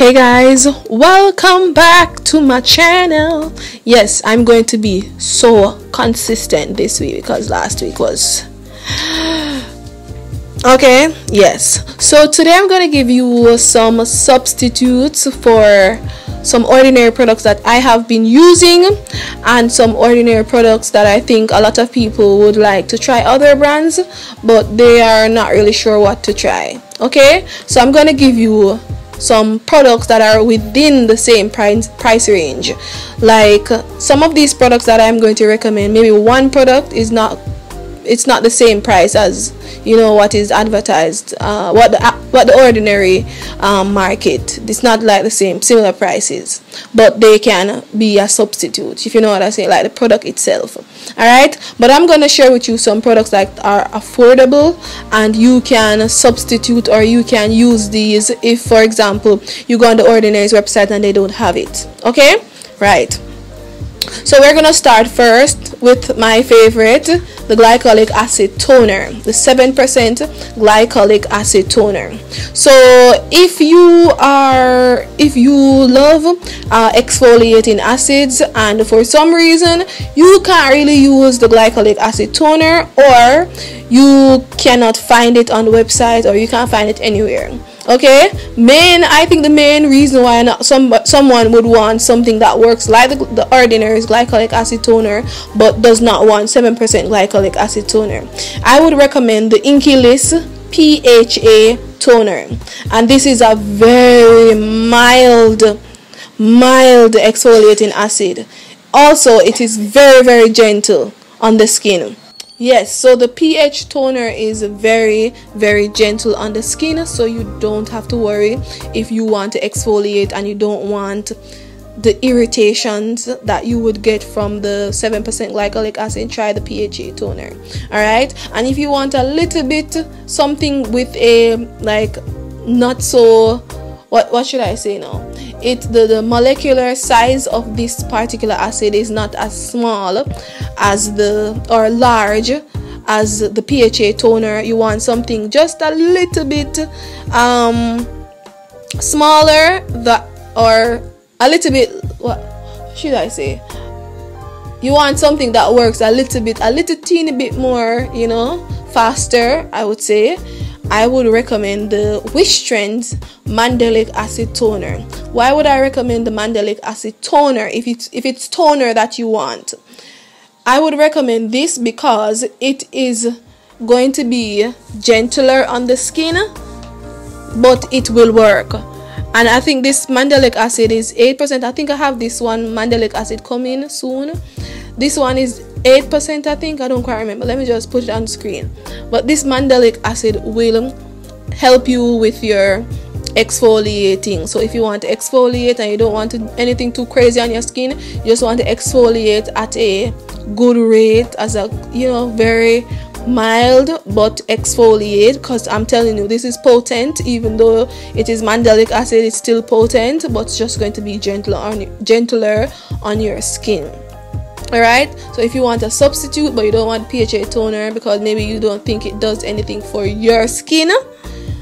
hey guys welcome back to my channel. Yes i'm going to be so consistent this week because last week was okay yes. So today i'm going to give you some substitutes for some ordinary products that i have been using and some ordinary products that i think a lot of people would like to try other brands but they are not really sure what to try. Okay? So i'm going to give you some products that are within the same price price range. Like some of these products that i'm going to recommend maybe one product is not it's not the same price as you know what is advertised uh, what the what the ordinary um, market. It's not like the same similar prices. But they can be a substitute if you know what I say like the product itself. All right but I'm gonna share with you some products that are affordable and you can substitute or you can use these if for example you go on the ordinary's website and they don't have it. Okay? Right so we're gonna start first with my favorite the glycolic acid toner the 7% glycolic acid toner. So if you are if you love uh, exfoliating acids and for some reason you can't really use the glycolic acid toner or you cannot find it on the website or you can't find it anywhere okay? Main i think the main reason why not some someone would want something that works like the, the ordinary glycolic acid toner but does not want 7% glycolic acid toner. I would recommend the Inkey-List pha toner. And this is a very mild mild exfoliating acid. Also it is very very gentle on the skin Yes, so the pH toner is very, very gentle on the skin, so you don't have to worry if you want to exfoliate and you don't want the irritations that you would get from the 7% glycolic acid. Try the pha toner all right and if you want a little bit something with a like not so what what should i say now? It the, the molecular size of this particular acid is not as small as the or large as the PHA toner. You want something just a little bit um smaller that or a little bit what should I say? You want something that works a little bit a little teeny bit more you know faster I would say I would recommend the Wishtrends Mandelic Acid Toner. Why would I recommend the Mandelic Acid Toner if it's if it's toner that you want? I would recommend this because it is going to be gentler on the skin, but it will work. And I think this mandelic acid is 8%. I think I have this one mandelic acid coming soon. This one is 8% I think. I don't quite remember. Let me just put it on screen. But this mandelic acid will help you with your exfoliating. So if you want to exfoliate and you don't want to, anything too crazy on your skin you just want to exfoliate at a good rate as a you know very mild but exfoliate. Because i'm telling you this is potent even though it is mandelic acid it's still potent but it's just going to be gentler on gentler on your skin all right so if you want a substitute but you don't want pha toner because maybe you don't think it does anything for your skin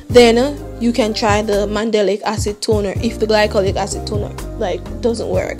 then you can try the mandelic acid toner if the glycolic acid toner like doesn't work.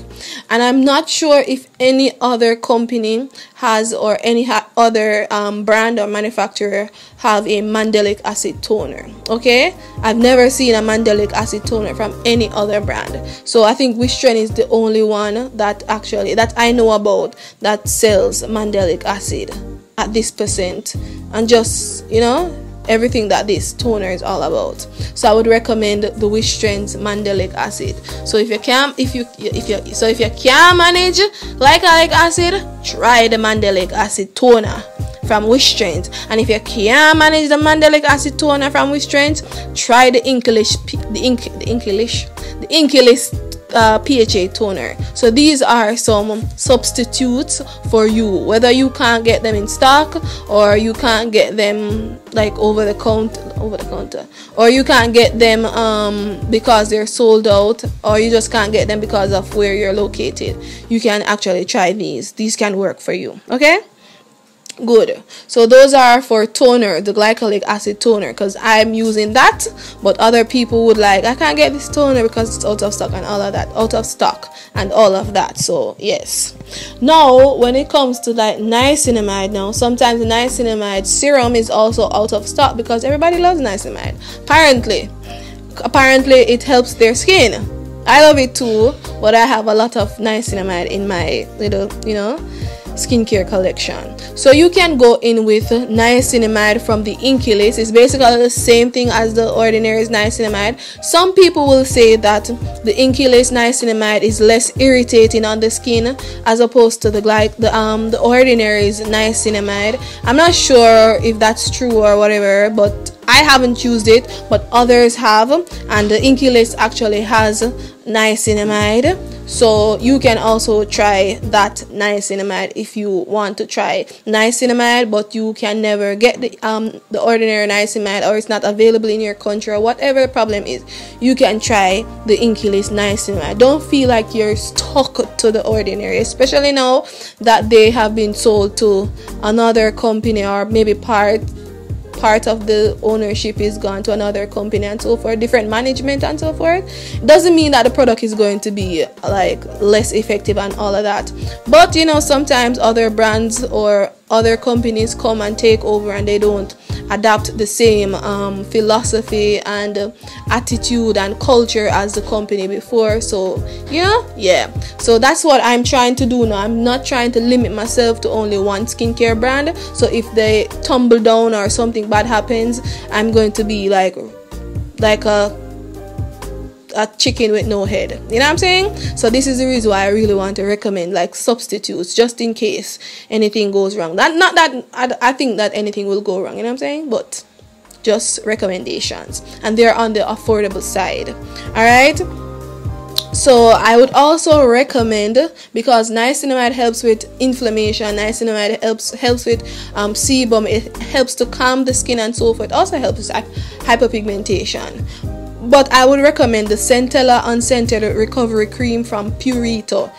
And i'm not sure if any other company has or any ha- other um, brand or manufacturer have a mandelic acid toner okay? I've never seen a mandelic acid toner from any other brand. So i think Wishtrend is the only one that actually that i know about that sells mandelic acid at this percent. And just you know everything that this toner is all about. So i would recommend the Wishtrends mandelic acid. So if you can if you if you so if you can manage glycolic acid try the mandelic acid toner from Wishtrends and if you can't manage the mandelic acid toner from Wishtrends try the Inkey-List the ink the Inkey-List the Inkey-List uh, PHA toner. So these are some substitutes for you, whether you can't get them in stock or you can't get them like over the counter, over the counter, or you can't get them um, because they're sold out, or you just can't get them because of where you're located. You can actually try these. These can work for you. Okay good. So those are for toner the glycolic acid toner because i'm using that but other people would like i can't get this toner because it's out of stock and all of that out of stock and all of that. So yes. Now when it comes to like niacinamide now sometimes niacinamide serum is also out of stock because everybody loves niacinamide. Apparently apparently it helps their skin. I love it too but i have a lot of niacinamide in my little you know skincare collection. So you can go in with niacinamide from the Inkey-List. It's basically the same thing as the ordinary niacinamide. Some people will say that the Inkey-List niacinamide is less irritating on the skin as opposed to the like the um the ordinary niacinamide. I'm not sure if that's true or whatever, but I haven't used it, but others have, and the Inkey-List actually has niacinamide so you can also try that niacinamide if you want to try niacinamide but you can never get the um the ordinary niacinamide or it's not available in your country or whatever the problem is you can try the Inkey-List niacinamide don't feel like you're stuck to the ordinary especially now that they have been sold to another company or maybe part part of the ownership is gone to another company and so forth, different management and so forth, doesn't mean that the product is going to be like less effective and all of that. But you know, sometimes other brands or other companies come and take over and they don't adapt the same um, philosophy and uh, attitude and culture as the company before. So yeah yeah. So that's what i'm trying to do now. I'm not trying to limit myself to only one skincare brand. So if they tumble down or something bad happens i'm going to be like like a a chicken with no head. You know what I'm saying? So this is the reason why I really want to recommend like substitutes just in case anything goes wrong. That not that I, I think that anything will go wrong. You know what I'm saying? But just recommendations, and they're on the affordable side. All right so i would also recommend because niacinamide helps with inflammation niacinamide helps helps with um, sebum it helps to calm the skin and so forth it also helps with hyperpigmentation but I would recommend the Centella Unscented Recovery Cream from Purito.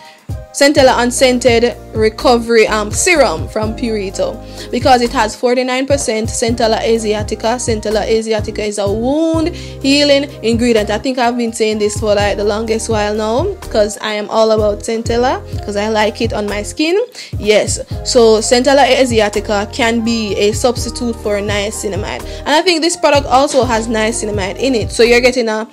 Centella Unscented Recovery um, Serum from Purito because it has 49% Centella Asiatica. Centella Asiatica is a wound healing ingredient. I think I've been saying this for like the longest while now because I am all about Centella because I like it on my skin. Yes, so Centella Asiatica can be a substitute for niacinamide, and I think this product also has niacinamide in it. So you're getting a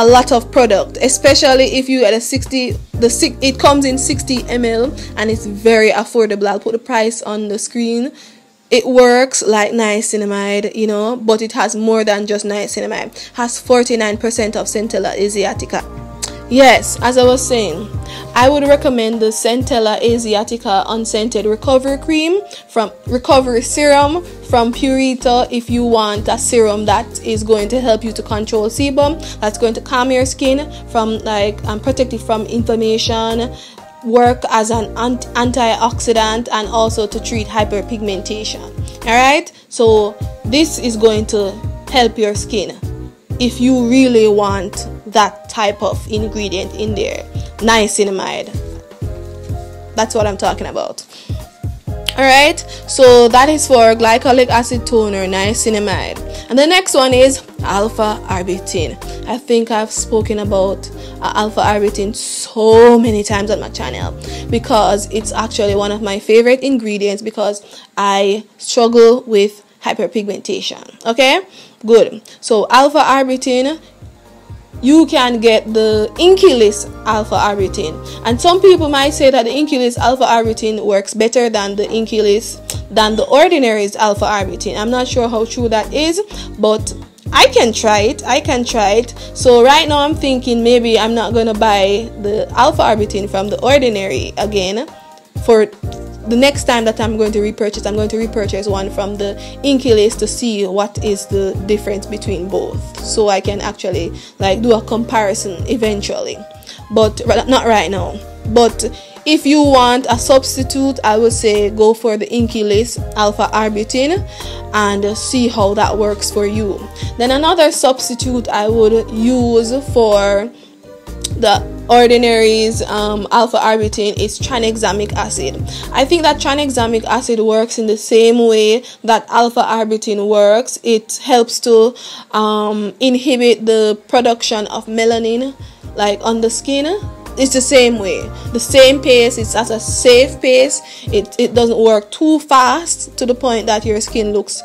a lot of product especially if you get a 60 the six it comes in 60 ml and it's very affordable. I'll put the price on the screen. It works like niacinamide you know but it has more than just niacinamide has 49% of centella asiatica yes as i was saying I would recommend the Centella Asiatica Unscented Recovery Cream from Recovery Serum from Purito if you want a serum that is going to help you to control sebum, that's going to calm your skin from like and um, protect it from inflammation, work as an antioxidant and also to treat hyperpigmentation. All right? So this is going to help your skin if you really want that type of ingredient in there niacinamide. That's what I'm talking about. Alright, so that is for glycolic acid toner, niacinamide. And the next one is alpha arbutin. I think I've spoken about uh, alpha arbutin so many times on my channel because it's actually one of my favorite ingredients because I struggle with hyperpigmentation. Okay, good. So alpha arbutin you can get the Inkey-List alpha arbutin. And some people might say that the Inkey-List alpha arbutin works better than the Inkey-List than the ordinary's alpha arbutin. I'm not sure how true that is, but I can try it. I can try it. So right now I'm thinking maybe I'm not gonna buy the alpha arbutin from the ordinary again for the next time that I'm going to repurchase, I'm going to repurchase one from the Inkey-List to see what is the difference between both, so I can actually like do a comparison eventually. but not right now. But if you want a substitute i would say go for the Inkey-List alpha arbutin and see how that works for you. Then another substitute i would use for the ordinary's um, alpha arbutin is tranexamic acid. I think that tranexamic acid works in the same way that alpha arbutin works. It helps to um, inhibit the production of melanin, like on the skin. It's the same way, the same pace. It's at a safe pace. It it doesn't work too fast to the point that your skin looks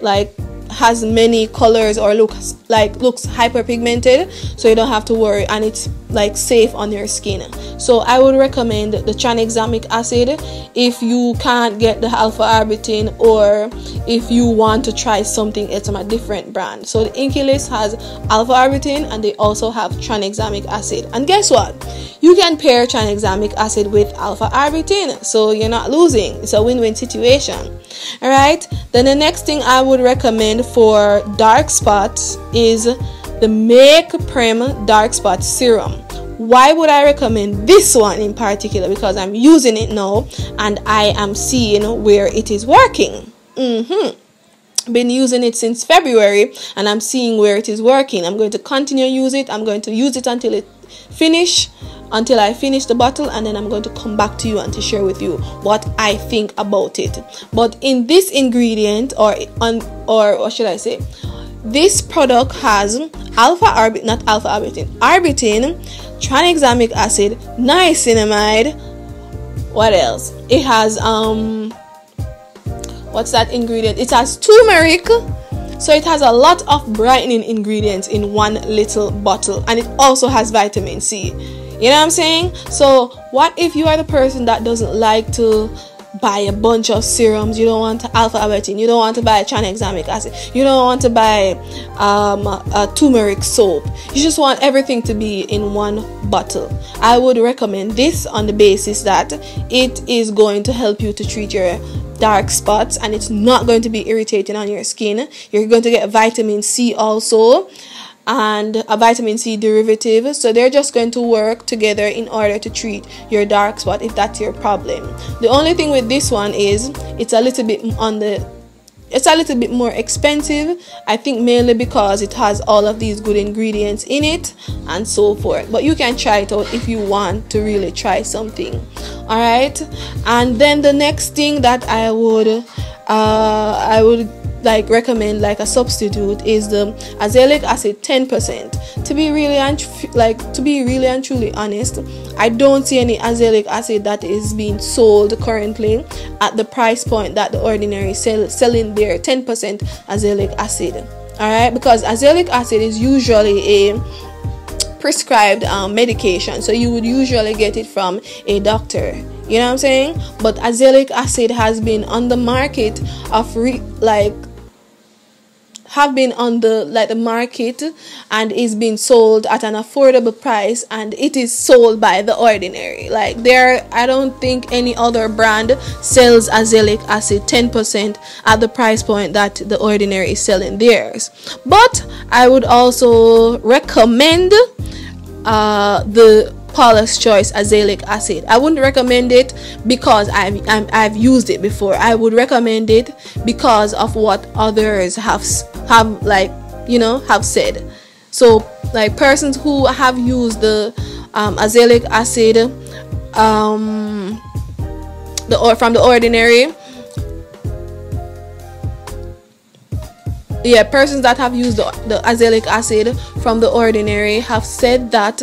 like has many colors or looks like looks hyperpigmented so you don't have to worry and it's like safe on your skin. So i would recommend the tranexamic acid if you can't get the alpha arbutin or if you want to try something else from a different brand. So the Inkey-List has alpha arbutin and they also have tranexamic acid. And guess what? You can pair tranexamic acid with alpha arbutin so you're not losing. It's a win-win situation. All right then the next thing i would recommend for dark spots is the Make Prim Dark Spot Serum. Why would I recommend this one in particular? Because I'm using it now and I am seeing where it is working. Mm-hmm. Been using it since February and I'm seeing where it is working. I'm going to continue use it. I'm going to use it until it finish until I finish the bottle and then I'm going to come back to you and to share with you what I think about it. But in this ingredient or on or what should I say? This product has alpha arbit not alpha arbutin, arbutin, tranexamic acid, niacinamide. What else? It has um what's that ingredient? It has turmeric. So it has a lot of brightening ingredients in one little bottle and it also has vitamin C. You know what I'm saying? So, what if you are the person that doesn't like to buy a bunch of serums? You don't want alpha arbutin. You don't want to buy tranexamic acid. You don't want to buy um, a turmeric soap. You just want everything to be in one bottle. I would recommend this on the basis that it is going to help you to treat your dark spots and it's not going to be irritating on your skin. You're going to get vitamin C also and a vitamin C derivative. So they're just going to work together in order to treat your dark spot if that's your problem. The only thing with this one is it's a little bit on the it's a little bit more expensive i think mainly because it has all of these good ingredients in it and so forth but you can try it out if you want to really try something all right and then the next thing that i would uh, i would like recommend like a substitute is the azelaic acid 10% to be really and like to be really and truly honest i don't see any azelaic acid that is being sold currently at the price point that the ordinary sell selling their 10% azelaic acid. All right because azelaic acid is usually a prescribed um, medication. So you would usually get it from a doctor. You know what i'm saying? But azelaic acid has been on the market of re- like have been on the like the market and is being sold at an affordable price and it is sold by the ordinary. Like there i don't think any other brand sells azelaic acid 10% at the price point that the ordinary is selling theirs. But i would also recommend uh, the Paula's Choice azelaic acid. I wouldn't recommend it because I've i have used it before. I would recommend it because of what others have have like you know have said. So like persons who have used the um, azelaic acid um, the or from the ordinary yeah persons that have used the, the azelaic acid from the ordinary have said that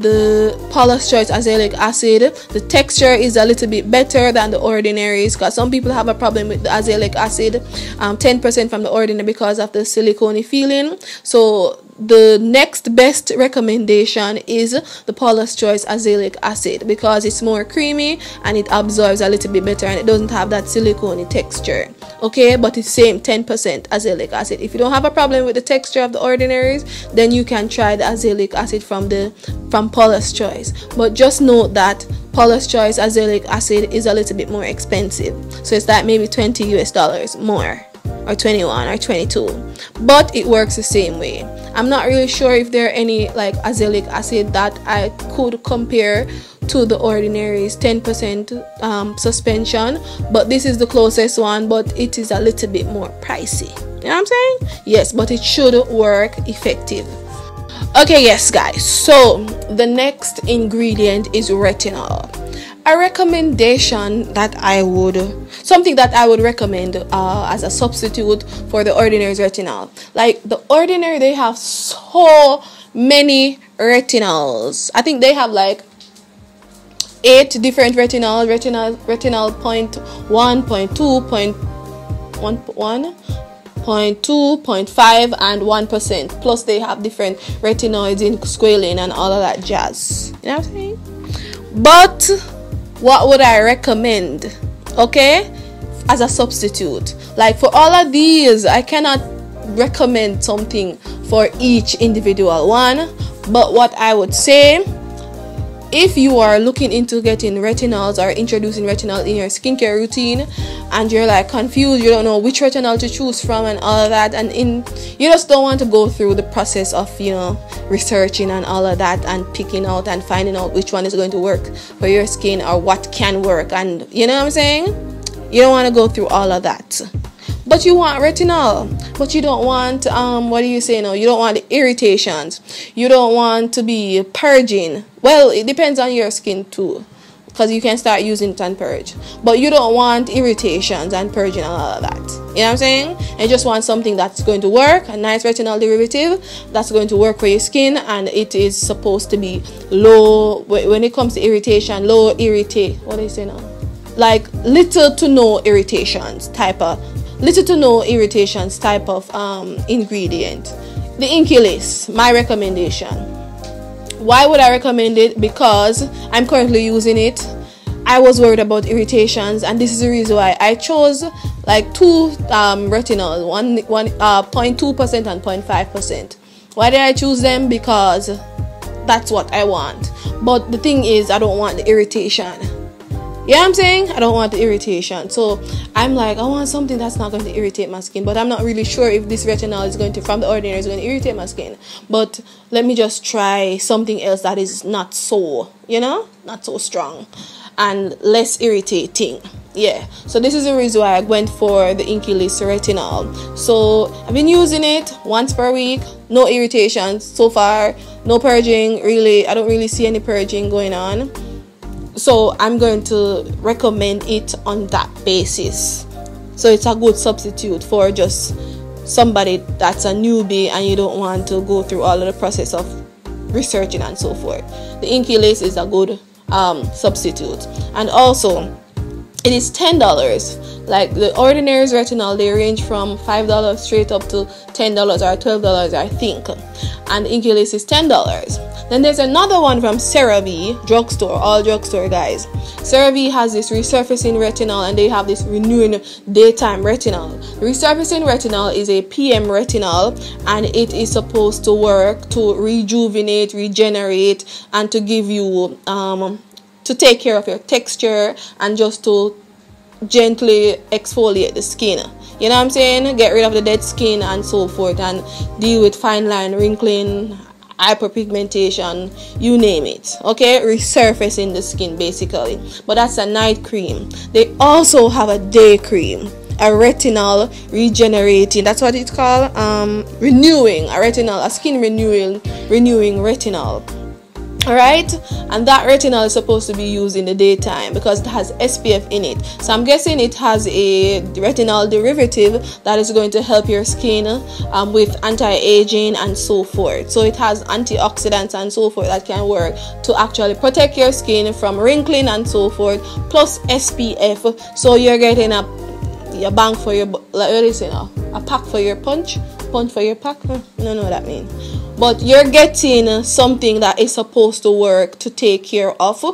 the Paula's Choice azelaic acid. The texture is a little bit better than the ordinaries because some people have a problem with the azelaic acid, um, 10% from the ordinary because of the silicone feeling. So the next best recommendation is the Paula's Choice azelaic acid because it's more creamy and it absorbs a little bit better and it doesn't have that silicone texture. Okay, but it's same 10% azelaic acid. If you don't have a problem with the texture of the ordinaries, then you can try the azelaic acid from the from Paula's Choice. But just note that Paula's Choice azelaic acid is a little bit more expensive. So it's like maybe 20 US dollars more or 21 or 22 but it works the same way. I'm not really sure if there are any like azelaic acid that I could compare to the ordinary's 10% um, suspension but this is the closest one but it is a little bit more pricey. You know what I'm saying? Yes but it should work effective. Okay yes guys. So the next ingredient is retinol a recommendation that I would something that I would recommend uh, as a substitute for the ordinary retinol like the ordinary they have so many retinols I think they have like eight different retinol retinol retinol point one point two point one one point two point five and one percent. Plus they have different retinoids in squalane and all of that jazz. You know what i'm saying? But what would i recommend? Okay? As a substitute. Like for all of these i cannot recommend something for each individual one but what i would say if you are looking into getting retinols or introducing retinol in your skincare routine and you're like confused you don't know which retinol to choose from and all of that and in you just don't want to go through the process of you know researching and all of that and picking out and finding out which one is going to work for your skin or what can work and you know what i'm saying? You don't want to go through all of that but you want retinol. But you don't want um what do you say now? You don't want irritations. You don't want to be purging. Well it depends on your skin too because you can start using it and purge. But you don't want irritations and purging and all of that. You know what i'm saying? You just want something that's going to work a nice retinol derivative that's going to work for your skin and it is supposed to be low when it comes to irritation low irritate what do you say now? Like little to no irritations type of little to no irritations type of um, ingredient. The Inkey my recommendation. Why would I recommend it? Because I'm currently using it. I was worried about irritations, and this is the reason why I chose like two um, retinol, one one uh, 0.2 percent and 0.5 percent. Why did I choose them? Because that's what I want. But the thing is, I don't want the irritation you know what I'm saying? I don't want the irritation. So I'm like, I want something that's not going to irritate my skin. But I'm not really sure if this retinol is going to, from the ordinary, is going to irritate my skin. But let me just try something else that is not so, you know, not so strong and less irritating. Yeah. So this is the reason why I went for the Inkey-List retinol. So I've been using it once per week. No irritations so far. No purging. Really, I don't really see any purging going on so i'm going to recommend it on that basis. So it's a good substitute for just somebody that's a newbie and you don't want to go through all of the process of researching and so forth. The Inkey-List is a good um, substitute. And also it is ten dollars like the ordinary retinol they range from five dollars straight up to ten dollars or twelve dollars i think and Inkey-List is ten dollars then there's another one from CeraVe drugstore, all drugstore guys. CeraVe has this resurfacing retinol and they have this renewing daytime retinol. Resurfacing retinol is a PM retinol and it is supposed to work to rejuvenate, regenerate, and to give you um, to take care of your texture and just to gently exfoliate the skin. You know what I'm saying? Get rid of the dead skin and so forth and deal with fine line wrinkling hyperpigmentation, you name it. Okay, resurfacing the skin basically. But that's a night cream. They also have a day cream a retinol regenerating that's what it's called um renewing a retinol a skin renewing renewing retinol Alright, and that retinol is supposed to be used in the daytime because it has SPF in it. So I'm guessing it has a retinol derivative that is going to help your skin um, with anti-aging and so forth. So it has antioxidants and so forth that can work to actually protect your skin from wrinkling and so forth, plus SPF. So you're getting a, a bang for your like what is it now? A pack for your punch, punch for your pack. No, no, what that means. But you're getting something that is supposed to work to take care of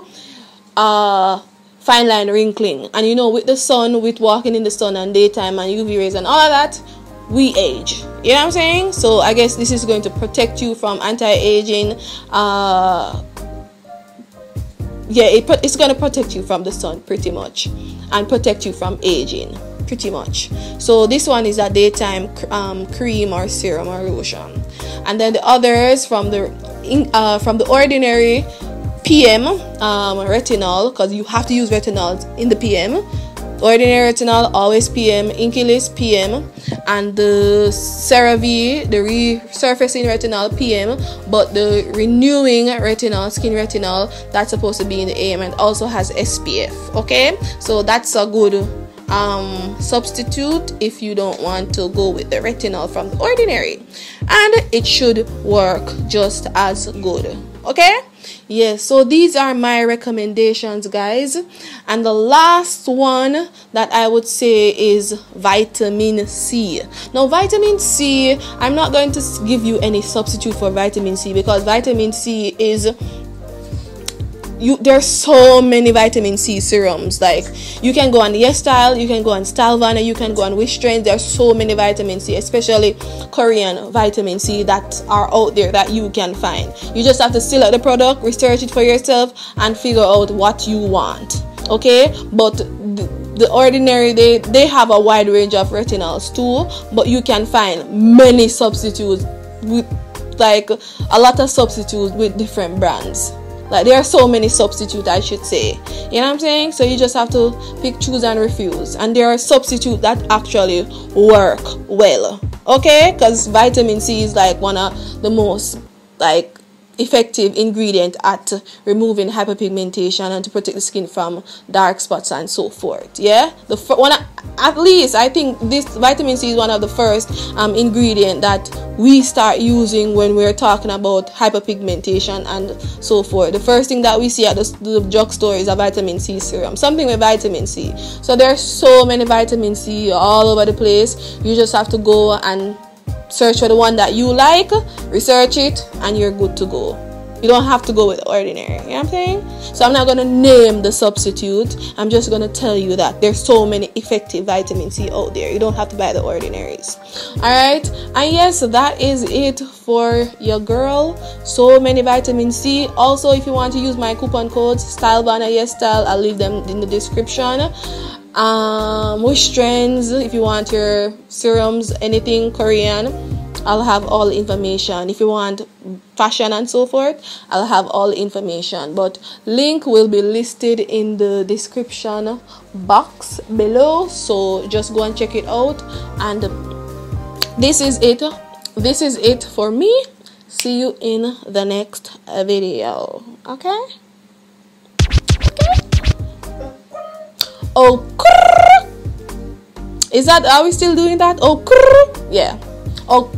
uh fine line wrinkling and you know with the sun with walking in the sun and daytime and uv rays and all of that we age. You know what i'm saying? So i guess this is going to protect you from anti-aging uh yeah it, it's going to protect you from the sun pretty much and protect you from aging pretty much. So this one is a daytime um, cream or serum or lotion, and then the others from the uh, from the ordinary PM um, retinol because you have to use retinol in the PM. Ordinary retinol always PM, Inkey PM, and the CeraVe, the resurfacing retinol PM, but the renewing retinol, skin retinol, that's supposed to be in the AM and also has SPF. Okay, so that's a good um, substitute if you don't want to go with the retinol from the ordinary, and it should work just as good. Okay? Yes so these are my recommendations guys. And the last one that i would say is vitamin c. Now vitamin c i'm not going to give you any substitute for vitamin c because vitamin c is you there's so many vitamin C serums. Like you can go on YesStyle, you can go on Stylevana, you can go on Wish Wishtrends. There's so many vitamin C, especially Korean vitamin C that are out there that you can find. You just have to select the product, research it for yourself, and figure out what you want. Okay, but the ordinary they they have a wide range of retinols too, but you can find many substitutes with like a lot of substitutes with different brands like there are so many substitutes i should say. You know what i'm saying? So you just have to pick choose and refuse. And there are substitutes that actually work well. Okay? Because vitamin c is like one of the most like effective ingredient at removing hyperpigmentation and to protect the skin from dark spots and so forth. Yeah? The one at least i think this vitamin c is one of the first um, ingredient that we start using when we're talking about hyperpigmentation and so forth. The first thing that we see at the, the drugstore is a vitamin c serum something with vitamin c. So there's so many vitamin c all over the place. You just have to go and search for the one that you like, research it, and you're good to go. You don't have to go with ordinary. You know what I'm saying? So I'm not gonna name the substitute. I'm just gonna tell you that there's so many effective vitamin C out there. You don't have to buy the ordinaries. Alright? And yes, that is it for your girl. So many vitamin C. Also, if you want to use my coupon code StyleVana Yes Style, I'll leave them in the description um Wishtrends if you want your serums anything korean i'll have all information. If you want fashion and so forth i'll have all information. But link will be listed in the description box below. So just go and check it out. And this is it. This is it for me. See you in the next video. Okay? Okay? Oh, is that are we still doing that? Oh, yeah. Oh,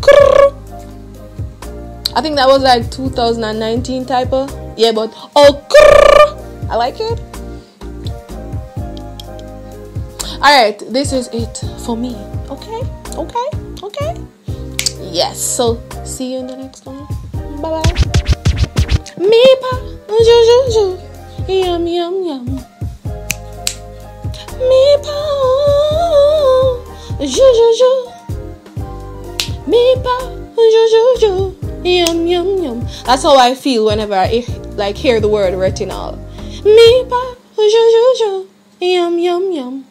I think that was like 2019 type of yeah, but oh, I like it. All right, this is it for me. Okay, okay, okay. Yes. So see you in the next one. Bye bye. Me pa, yum yum yum. Me pa, jo jo jo. Yum yum yum. That's how I feel whenever I like hear the word retinol. Jo jo jo. Yum yum yum.